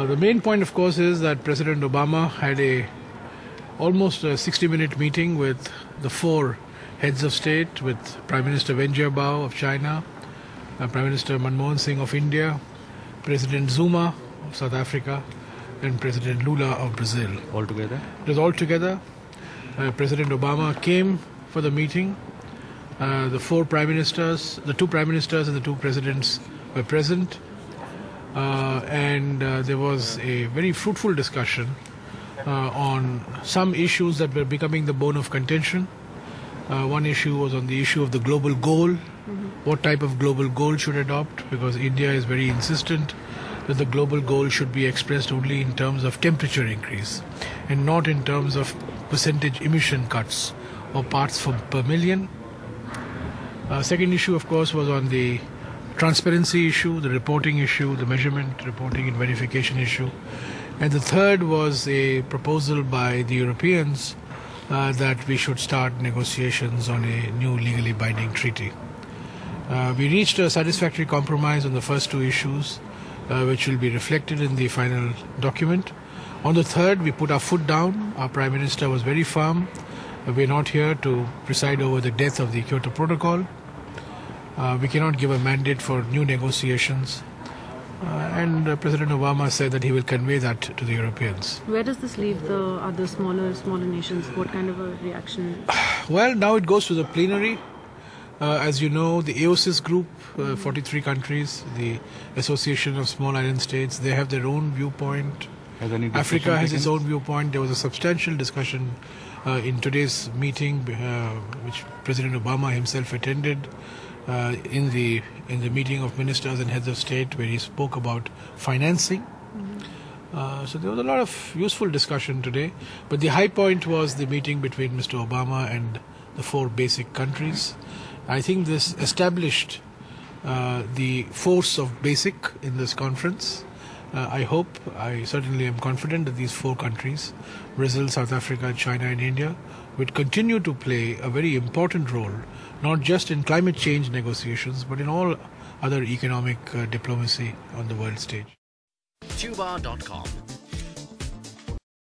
Uh, the main point, of course, is that President Obama had a almost a 60-minute meeting with the four heads of state, with Prime Minister Wen Jiabao of China, uh, Prime Minister Manmohan Singh of India, President Zuma of South Africa, and President Lula of Brazil. All together? It was all together. Uh, President Obama came for the meeting. Uh, the four prime ministers, the two prime ministers and the two presidents were present. Uh, and uh, there was a very fruitful discussion uh, on some issues that were becoming the bone of contention. Uh, one issue was on the issue of the global goal. What type of global goal should adopt? Because India is very insistent that the global goal should be expressed only in terms of temperature increase and not in terms of percentage emission cuts or parts per, per million. Uh, second issue, of course, was on the transparency issue, the reporting issue, the measurement, reporting, and verification issue. And the third was a proposal by the Europeans uh, that we should start negotiations on a new legally binding treaty. Uh, we reached a satisfactory compromise on the first two issues, uh, which will be reflected in the final document. On the third, we put our foot down. Our Prime Minister was very firm. Uh, We're not here to preside over the death of the Kyoto Protocol. Uh, we cannot give a mandate for new negotiations. Uh, and uh, President Obama said that he will convey that to the Europeans. Where does this leave the other smaller smaller nations? What kind of a reaction? Well, now it goes to the plenary. Uh, as you know, the AOSIS group, uh, 43 countries, the Association of Small Island States, they have their own viewpoint. Has any Africa discussion has its own viewpoint. There was a substantial discussion uh, in today's meeting, uh, which President Obama himself attended. Uh, in the in the meeting of ministers and heads of state, where he spoke about financing. Uh, so there was a lot of useful discussion today. But the high point was the meeting between Mr. Obama and the four basic countries. I think this established uh, the force of BASIC in this conference. Uh, I hope, I certainly am confident that these four countries, Brazil, South Africa, China, and India, would continue to play a very important role, not just in climate change negotiations, but in all other economic uh, diplomacy on the world stage. Tuba.com